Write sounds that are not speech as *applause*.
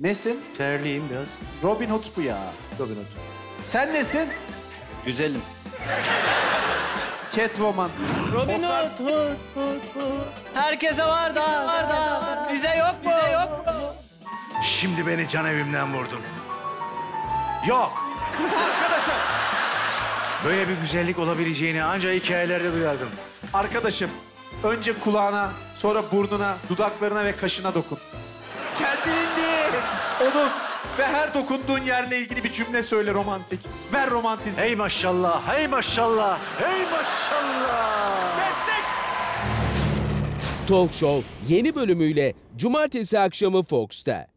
Nesin? Terliyim biraz. Robin Hood bu ya. Robin Hood. Sen nesin? Güzelim. Catwoman. Robin Hood, Hood, Hood, Hood. Herkese var da, var da. Bize yok mu? Bize yok mu? Şimdi beni can evimden vurdun. Yok. *laughs* Arkadaşım. Böyle bir güzellik olabileceğini ancak hikayelerde duyardım. Arkadaşım. Önce kulağına, sonra burnuna, dudaklarına ve kaşına dokun. Kendinin değil. Onu ve her dokunduğun yerle ilgili bir cümle söyle romantik. Ver romantizmi. Hey maşallah, hey maşallah, hey maşallah. Destek. Talk Show yeni bölümüyle cumartesi akşamı Fox'ta.